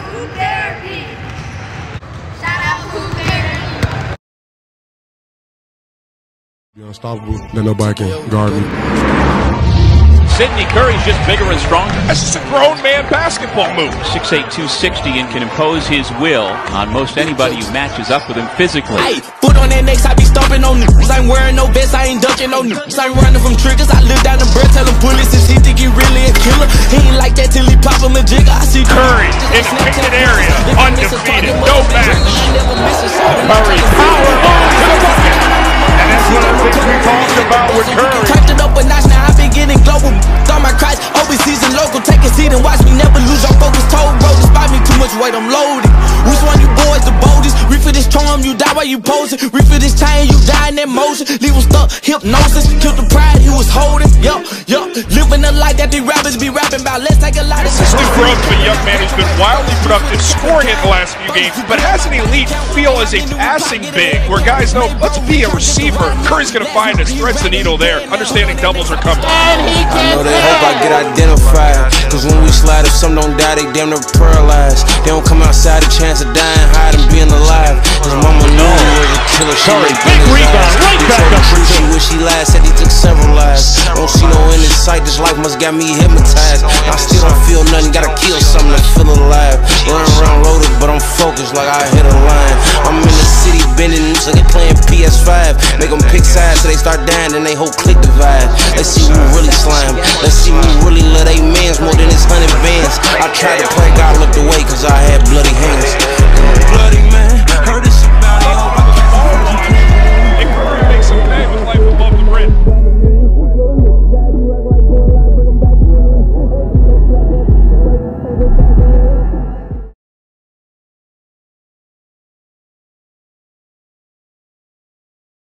out HoopTherapy. Shout out Who Therapy. Be unstoppable. Then nobody can guard me. Sydney Curry's just bigger and stronger. That's just a grown man basketball move. 6'8", 260 and can impose his will on most anybody who matches up with him physically. Hey, foot on that next, I be stomping on niggas. I ain't wearing no vest, I ain't ducking no niggas. I ain't running from triggers, I live down the breath, tell him pull it since he think he really a killer. He ain't like that till he a jigger. I see Curry in painted area, undefeated, no match. Curry power on to the bucket. And that's one of the things we talked about with Curry. Turned it up a notch, now I been getting global. Thought my Christ, overseas and local. Take a seat and watch me never lose your focus. Told bro, despite me too much weight, I'm loaded. Which one you boys the boldest? For this charm, you die while you posing. For this chain, you die in that motion. Leave him stuck, hypnosis. Killed the pride he was holding. Living the life that these rappers be rapping about. Let's take a lot of Stu Groves, a young man who's been wildly productive, scoring in the last few games, but has an elite feel as a passing big, where guys know, let's be a receiver. Curry's going to find us, threads the needle there, understanding doubles are coming. I know they hope I get identified. Cause when we slide, if some don't die, they damn near paralyzed. They don't come outside a chance of dying, hide and being alive. His mama knew he was a killer. She Curry, raped big his rebound, right back up the for two. She wish he lied, this life must got me hypnotized. I still don't feel nothing, gotta kill something to feel alive. Run around loaded, but I'm focused like I hit a line. I'm in the city bending, so they playing PS5. Make them pick sides so they start dying, then they whole click divide. Let's see who really slime. Let's see who really love they mans more than his hundred bands. I tried to pray,